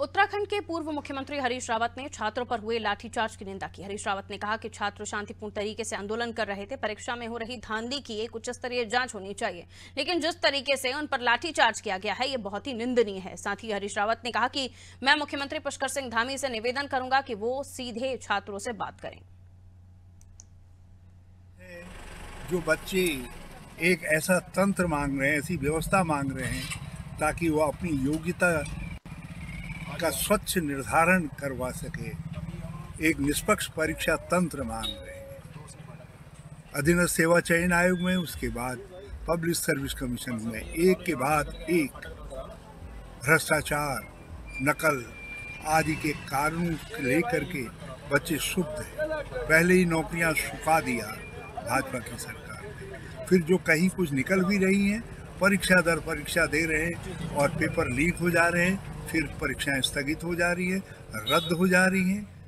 उत्तराखंड के पूर्व मुख्यमंत्री हरीश रावत ने छात्रों पर हुए लाठीचार्ज की निंदा की। हरीश रावत ने कहा कि छात्र शांतिपूर्ण तरीके से आंदोलन कर रहे थे। परीक्षा में हो रही धांधली की एक उच्च स्तरीय जाँच होनी चाहिए। लेकिन जिस तरीके से उन पर लाठीचार्ज किया गया है, ये बहुत ही निंदनीय है। साथ ही हरीश रावत ने कहा कि मैं मुख्यमंत्री पुष्कर सिंह धामी से निवेदन करूँगा कि वो सीधे छात्रों से बात करें। जो बच्चे एक ऐसा तंत्र मांग रहे हैं, ऐसी व्यवस्था मांग रहे हैं, ताकि वो अपनी योग्यता का स्वच्छ निर्धारण करवा सके, एक निष्पक्ष परीक्षा तंत्र मांग रहे हैं। अधीनस्थ सेवा चयन आयोग में उसके बाद पब्लिक सर्विस कमीशन में एक के बाद एक। भ्रष्टाचार, नकल आदि के कारणों लेकर के बच्चे शुद्ध हैं। पहले ही नौकरियाँ सुखा दिया भाजपा की सरकार ने। फिर जो कहीं कुछ निकल भी रही हैं, परीक्षा दर परीक्षा दे रहे हैं और पेपर लीक हो जा रहे हैं फिर परीक्षाएँ स्थगित हो जा रही है रद्द हो जा रही हैं।